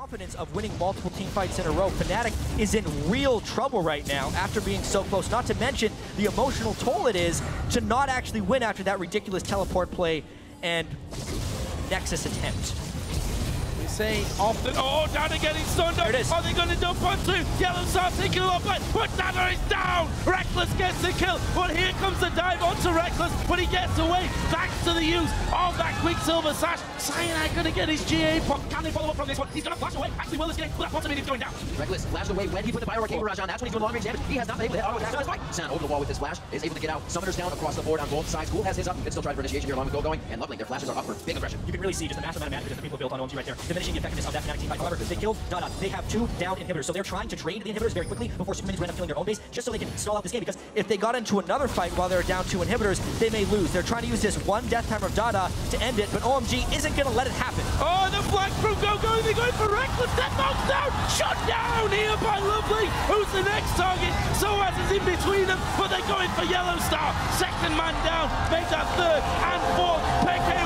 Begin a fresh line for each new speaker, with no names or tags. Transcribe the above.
confidence of winning multiple team fights in a row, Fnatic is in real trouble right now after being so close. Not to mention the emotional toll it is to not actually win after that ridiculous teleport play and Nexus attempt.
We often, oh, oh Dana getting stunned up.
There it is.
Are they going to dump onto YellOwStaR taking a lot back, but Dana is down. Rekkles gets the kill, but here comes the dive onto Rekkles, but he gets away thanks to the use of that Quicksilver Sash. Cyanide going to get his GA pop. Can they follow up from this one? He's going to flash away. Actually, Will is getting, but that bottom is going down.
Rekkles flashed away when he put the Pyro Arcane Barrage on. That's when he's doing long range damage. He has not been able to hit auto attack on his fight. San over the wall with his flash, is able to get out. Summoners down across the board on both sides. Cool has his up. It's still trying for initiation here along with Gogoing. And luckily, their flashes are up for big aggression.
You can really see just the massive amount of damage that the people built on OMG right there, diminishing effectiveness of that Fnatic team fight. However, they killed Dada. They have two down inhibitors, so they're trying to trade the inhibitors very quickly before Super Minis end up killing their own base, just so they can stall out this game. Because if they got into another fight while they're down two inhibitors, they may lose. They're trying to use this one death timer of Dada to end it, but OMG isn't going to let it happen.
Oh, the flag from Go Go. They're going for Rekkles. Death box down. Shot down here by Lovely. Who's the next target? Soaz is in between them, but they're going for YellOwStaR. Second man down. Make that third and fourth. Peke